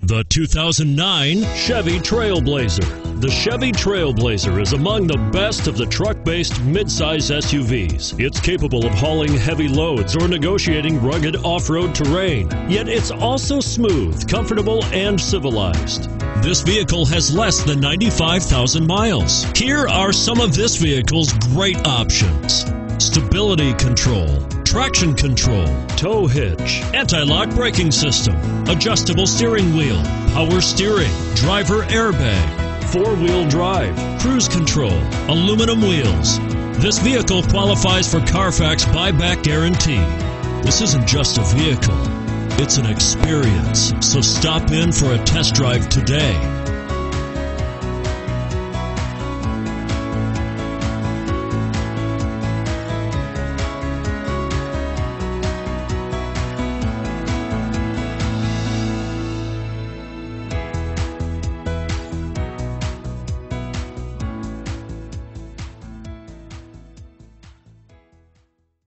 The 2009 Chevy Trailblazer. The Chevy Trailblazer is among the best of the truck based midsize SUVs. It's capable of hauling heavy loads or negotiating rugged off road terrain, yet it's also smooth, comfortable, and civilized. This vehicle has less than 95,000 miles. Here are some of this vehicle's great options stability control traction control, tow hitch, anti-lock braking system, adjustable steering wheel, power steering, driver airbag, four-wheel drive, cruise control, aluminum wheels. This vehicle qualifies for Carfax buyback guarantee. This isn't just a vehicle, it's an experience. So stop in for a test drive today.